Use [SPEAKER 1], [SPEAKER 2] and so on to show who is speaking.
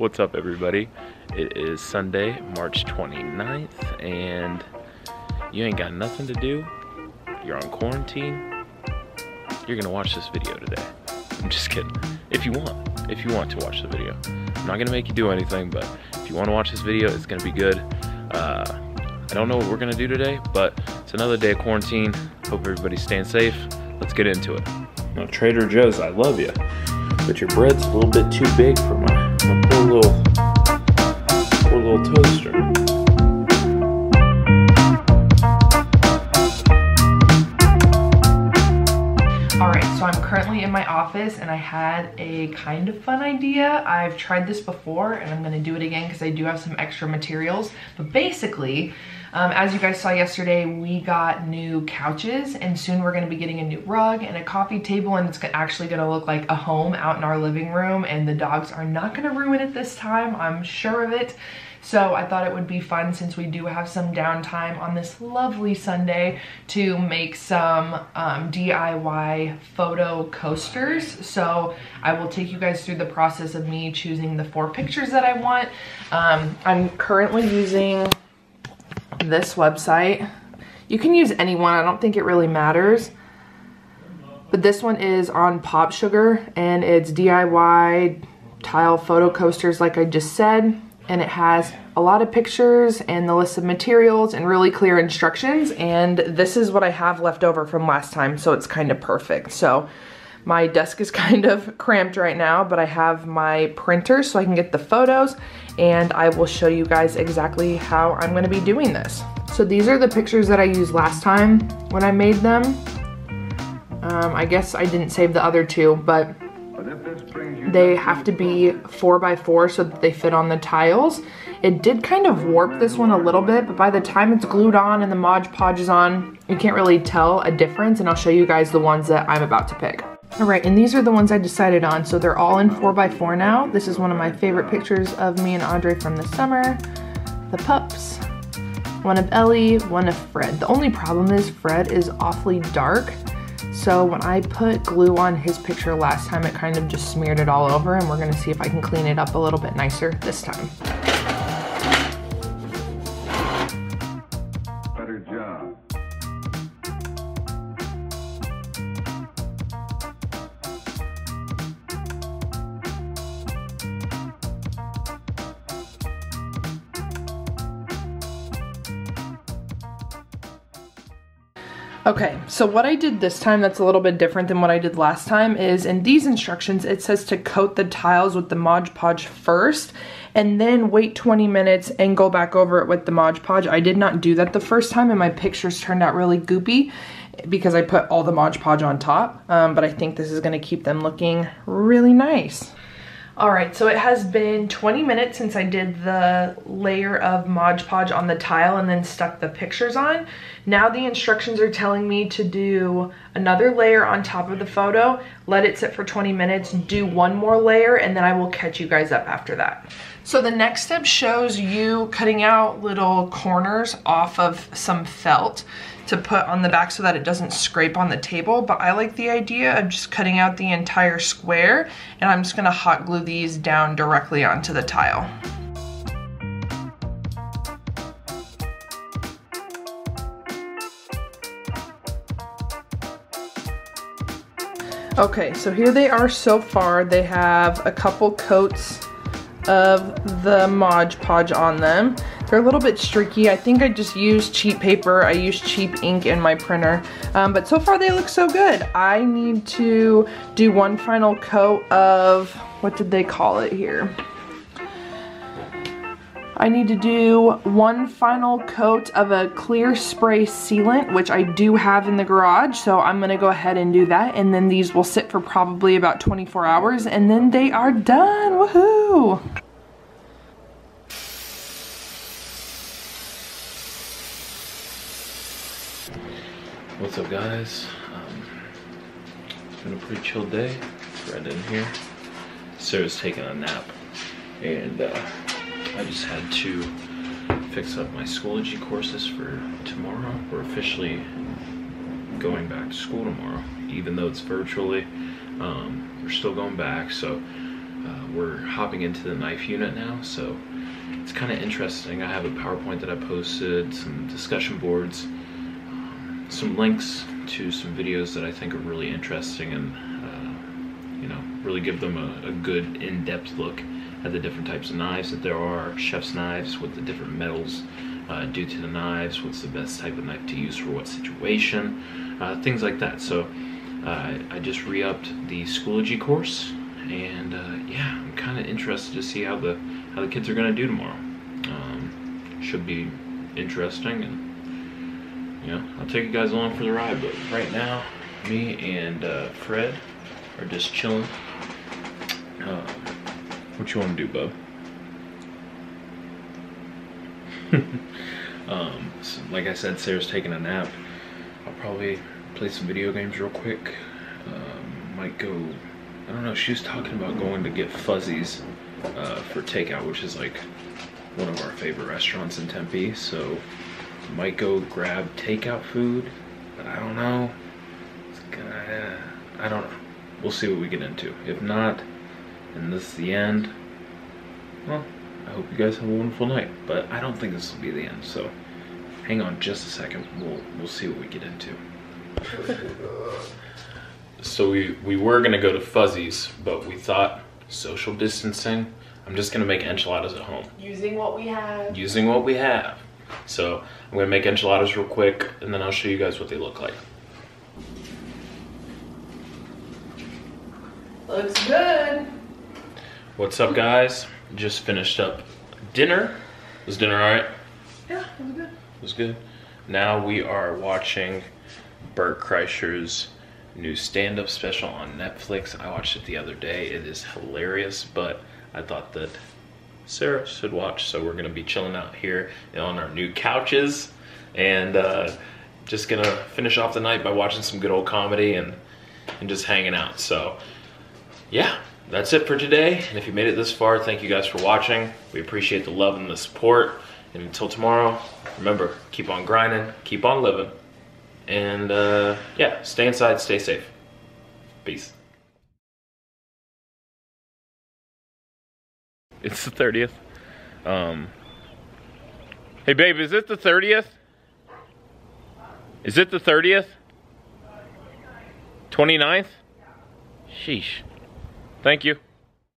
[SPEAKER 1] What's up everybody? It is Sunday, March 29th, and you ain't got nothing to do. You're on quarantine. You're gonna watch this video today. I'm just kidding. If you want, if you want to watch the video. I'm not gonna make you do anything, but if you wanna watch this video, it's gonna be good. Uh, I don't know what we're gonna do today, but it's another day of quarantine. Hope everybody's staying safe. Let's get into it. Now, Trader Joe's, I love you, but your bread's a little bit too big for my poor little, poor little toaster.
[SPEAKER 2] Alright, so I'm currently in my office and I had a kind of fun idea. I've tried this before and I'm gonna do it again because I do have some extra materials. But basically, um, as you guys saw yesterday, we got new couches and soon we're gonna be getting a new rug and a coffee table and it's actually gonna look like a home out in our living room and the dogs are not gonna ruin it this time, I'm sure of it. So I thought it would be fun since we do have some downtime on this lovely Sunday to make some um, DIY photo coasters. So I will take you guys through the process of me choosing the four pictures that I want. Um, I'm currently using this website. You can use any one, I don't think it really matters. But this one is on Pop Sugar and it's DIY tile photo coasters like I just said. And it has a lot of pictures and the list of materials and really clear instructions. And this is what I have left over from last time, so it's kind of perfect. So my desk is kind of cramped right now, but I have my printer so I can get the photos and I will show you guys exactly how I'm gonna be doing this. So these are the pictures that I used last time when I made them. Um, I guess I didn't save the other two, but they have to be four by four so that they fit on the tiles. It did kind of warp this one a little bit, but by the time it's glued on and the Mod Podge is on, you can't really tell a difference and I'll show you guys the ones that I'm about to pick. All right, and these are the ones I decided on. So they're all in 4x4 now. This is one of my favorite pictures of me and Andre from the summer. The pups, one of Ellie, one of Fred. The only problem is Fred is awfully dark. So when I put glue on his picture last time, it kind of just smeared it all over and we're gonna see if I can clean it up a little bit nicer this time. Okay, so what I did this time that's a little bit different than what I did last time is in these instructions it says to coat the tiles with the Mod Podge first and then wait 20 minutes and go back over it with the Mod Podge. I did not do that the first time and my pictures turned out really goopy because I put all the Mod Podge on top, um, but I think this is gonna keep them looking really nice. All right, so it has been 20 minutes since I did the layer of Mod Podge on the tile and then stuck the pictures on. Now the instructions are telling me to do another layer on top of the photo, let it sit for 20 minutes, do one more layer, and then I will catch you guys up after that. So the next step shows you cutting out little corners off of some felt to put on the back so that it doesn't scrape on the table, but I like the idea of just cutting out the entire square and I'm just gonna hot glue these down directly onto the tile. Okay, so here they are so far. They have a couple coats of the Mod Podge on them. They're a little bit streaky. I think I just used cheap paper. I used cheap ink in my printer. Um, but so far they look so good. I need to do one final coat of, what did they call it here? I need to do one final coat of a clear spray sealant, which I do have in the garage, so I'm gonna go ahead and do that, and then these will sit for probably about 24 hours, and then they are done, woohoo!
[SPEAKER 1] What's up guys? Um, it's been a pretty chill day. Fred in here. Sarah's taking a nap. And uh, I just had to fix up my Schoology courses for tomorrow. We're officially going back to school tomorrow. Even though it's virtually, um, we're still going back. So Uh, we're hopping into the knife unit now, so it's kind of interesting. I have a PowerPoint that I posted, some discussion boards, um, some links to some videos that I think are really interesting and, really give them a, a good in-depth look at the different types of knives that there are, chef's knives with the different metals uh, due to the knives, what's the best type of knife to use for what situation, uh, things like that. So uh, I just re-upped the Schoology course, and uh, yeah, I'm kind of interested to see how the how the kids are gonna do tomorrow. Um, should be interesting, and you know, I'll take you guys along for the ride. But right now, me and uh, Fred are just chilling. What you want to do, bub? um, so like I said, Sarah's taking a nap. I'll probably play some video games real quick. Um, might go, I don't know, she was talking about going to get Fuzzies uh, for takeout, which is like one of our favorite restaurants in Tempe. So might go grab takeout food, but I don't know. Gonna, I don't know. We'll see what we get into. If not, and this is the end, well, I hope you guys have a wonderful night. But I don't think this will be the end, so hang on just a second. We'll we'll see what we get into. so we we were gonna go to Fuzzies, but we thought social distancing. I'm just gonna make enchiladas at home
[SPEAKER 2] Using what we have.
[SPEAKER 1] using what we have. So I'm gonna make enchiladas real quick, and then I'll show you guys what they look like.
[SPEAKER 2] Looks good.
[SPEAKER 1] What's up, guys? Just finished up dinner. Was dinner alright?
[SPEAKER 2] Yeah, looks good.
[SPEAKER 1] was good. Now we are watching Bert Kreischer's new stand-up special on Netflix. I watched it the other day. It is hilarious, but I thought that Sarah should watch, so we're gonna be chilling out here on our new couches and uh, just gonna finish off the night by watching some good old comedy and and just hanging out. So yeah, that's it for today. And if you made it this far, thank you guys for watching. We appreciate the love and the support. And until tomorrow, remember, keep on grinding, keep on living. And uh, yeah, stay inside, stay safe. Peace. It's the 30th. Um, hey, babe, is it the 30th? Is it the 30th? 29th? Sheesh. Thank you.